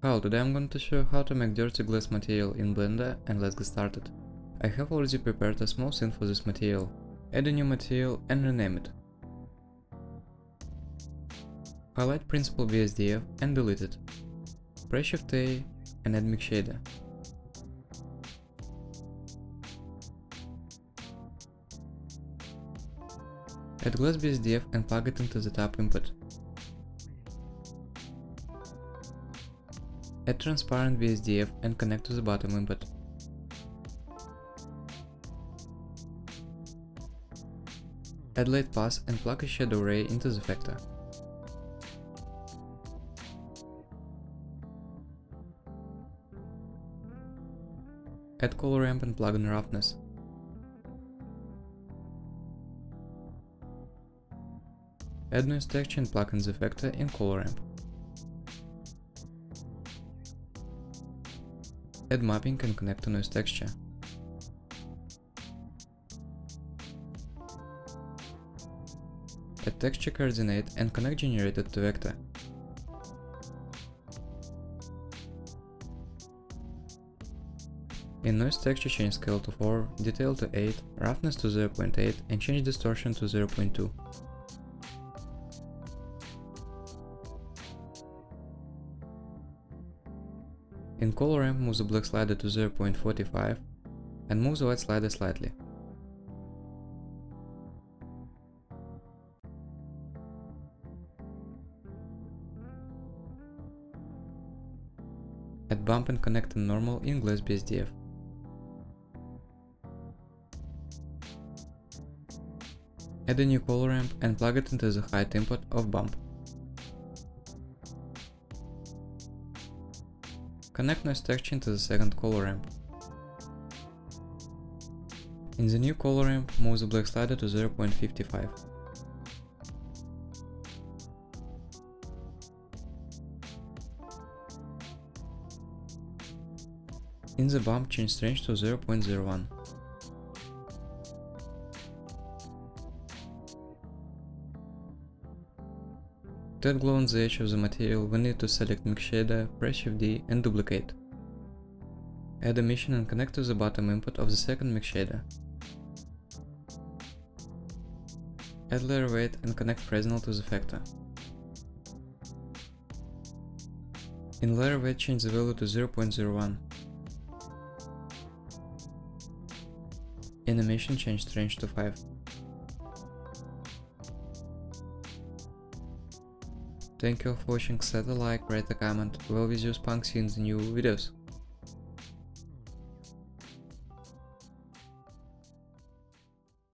Hello, today I'm going to show you how to make dirty glass material in Blender and let's get started. I have already prepared a small scene for this material. Add a new material and rename it. Highlight Principled BSDF and delete it. Press Shift A and add Mix Shader. Add Glass BSDF and plug it into the top input. Add transparent BSDF and connect to the bottom input. Add light path and plug a shadow ray into the vector. Add color ramp and plug in roughness. Add noise texture and plug in the vector in color ramp. Add mapping and connect to noise texture. Add texture coordinate and connect generated to vector. In noise texture change scale to 4, detail to 8, roughness to 0.8 and change distortion to 0.2. In color ramp move the black slider to 0.45 and move the white slider slightly. Add bump and connect to normal in glass BSDF. Add a new color ramp and plug it into the height input of bump. Connect noise texture into the second color ramp. In the new color ramp, move the black slider to 0.55. In the bump, change strange to 0.01. To glow on the edge of the material, we need to select Mix Shader, press Shift D and duplicate. Add emission and connect to the bottom input of the second Mix Shader. Add layer weight and connect Fresnel to the factor. In layer weight change the value to 0.01. In emission change strange to 5. Thank you for watching, set a like, write a comment, we'll with you Spunksy in the new videos.